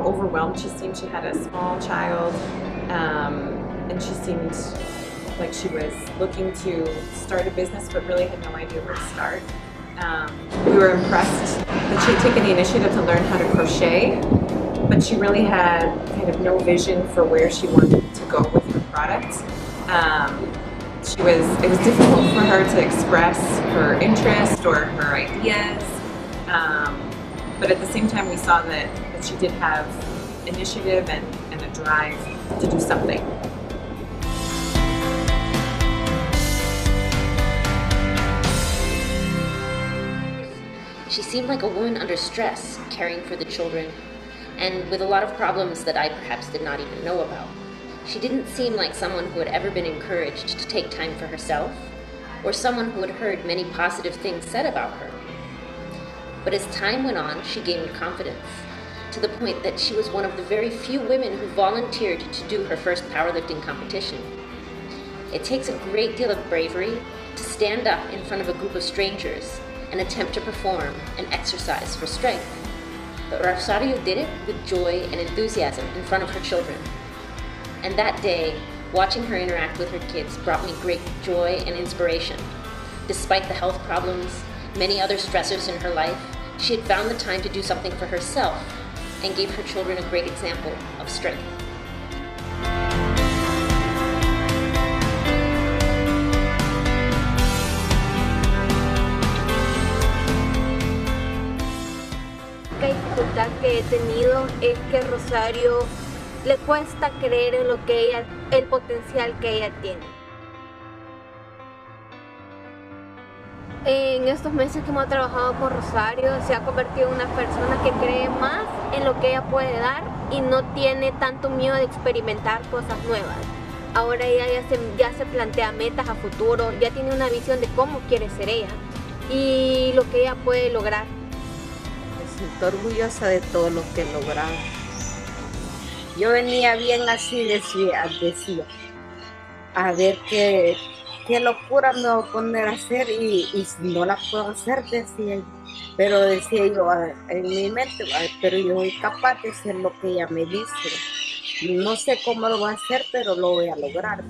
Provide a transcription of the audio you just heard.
overwhelmed. She seemed she had a small child, um, and she seemed like she was looking to start a business, but really had no idea where to start. Um, we were impressed that she had taken the initiative to learn how to crochet, but she really had kind of no vision for where she wanted to go with her product. Um, she was it was difficult for her to express her interest or her ideas um, but at the same time we saw that, that she did have initiative and, and a drive to do something She seemed like a woman under stress, caring for the children, and with a lot of problems that I perhaps did not even know about. She didn't seem like someone who had ever been encouraged to take time for herself, or someone who had heard many positive things said about her. But as time went on, she gained confidence, to the point that she was one of the very few women who volunteered to do her first powerlifting competition. It takes a great deal of bravery to stand up in front of a group of strangers and attempt to perform an exercise for strength. But Rosario did it with joy and enthusiasm in front of her children. And that day, watching her interact with her kids brought me great joy and inspiration. Despite the health problems, many other stressors in her life, she had found the time to do something for herself and gave her children a great example of strength. La dificultad que he tenido es que Rosario le cuesta creer en lo que ella, el potencial que ella tiene. En estos meses que hemos trabajado con Rosario, se ha convertido en una persona que cree más en lo que ella puede dar y no tiene tanto miedo de experimentar cosas nuevas. Ahora ella ya se, ya se plantea metas a futuro, ya tiene una visión de cómo quiere ser ella y lo que ella puede lograr. Me siento orgullosa de todo lo que he logrado. Yo venía bien así, decía, decía, a ver qué, qué locura me voy a poner a hacer y, no la puedo hacer, decía yo. Pero decía yo "Ah, en mi mente, "Ah, pero yo soy capaz de hacer lo que ella me dice. No sé cómo lo voy a hacer, pero lo voy a lograr.